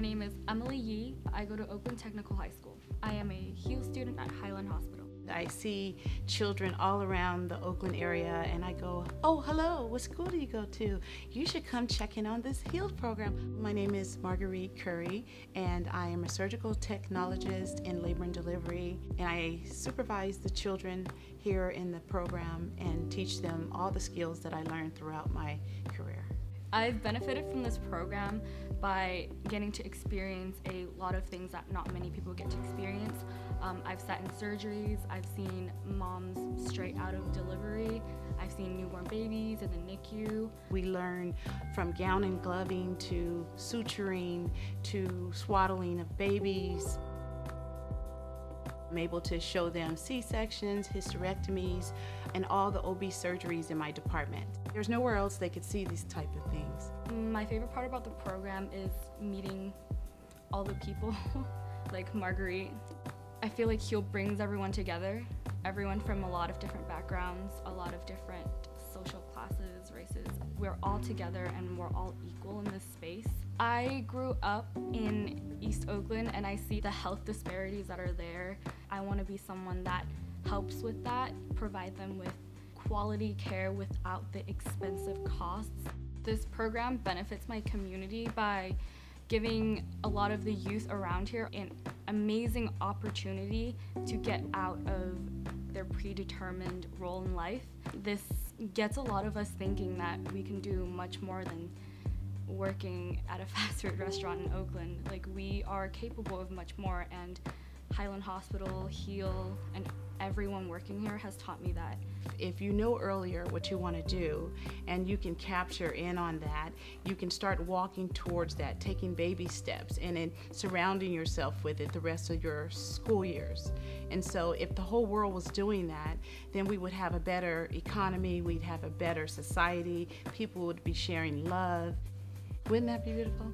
Emily Ye. I go to Oakland Technical High School. I am a HEAL student at Highland Hospital. I see children all around the Oakland area and I go, oh, hello, what school do you go to? You should come check in on this HEAL program. My name is Marguerite Curry and I am a surgical technologist in labor and delivery and I supervise the children here in the program and teach them all the skills that I learned throughout my career. I've benefited from this program by getting to experience a lot of things that not many people get to experience. Um, I've sat in surgeries, I've seen moms straight out of delivery, I've seen newborn babies in the NICU. We learn from gown and gloving to suturing to swaddling of babies. I'm able to show them C-sections, hysterectomies, and all the OB surgeries in my department. There's nowhere else they could see these type of things. My favorite part about the program is meeting all the people, like Marguerite. I feel like HEAL brings everyone together, everyone from a lot of different backgrounds, a lot of different social classes, races. We're all together and we're all equal in this space. I grew up in East Oakland and I see the health disparities that are there. I want to be someone that helps with that, provide them with quality care without the expensive costs. This program benefits my community by giving a lot of the youth around here an amazing opportunity to get out of their predetermined role in life. This gets a lot of us thinking that we can do much more than working at a fast food restaurant in Oakland. Like we are capable of much more and Highland Hospital, HEAL, and everyone working here has taught me that. If you know earlier what you want to do and you can capture in on that, you can start walking towards that, taking baby steps and then surrounding yourself with it the rest of your school years. And so if the whole world was doing that, then we would have a better economy, we'd have a better society, people would be sharing love. Wouldn't that be beautiful?